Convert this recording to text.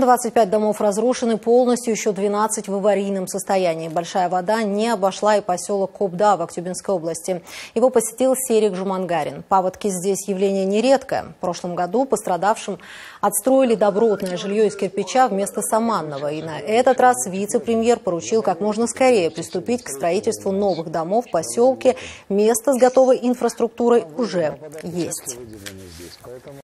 25 домов разрушены полностью, еще 12 в аварийном состоянии. Большая вода не обошла и поселок Кобда в Актюбинской области. Его посетил Серик Жумангарин. Паводки здесь явление нередкое. В прошлом году пострадавшим отстроили добротное жилье из кирпича вместо саманного. И на этот раз вице-премьер поручил как можно скорее приступить к строительству новых домов в поселке. Место с готовой инфраструктурой уже есть.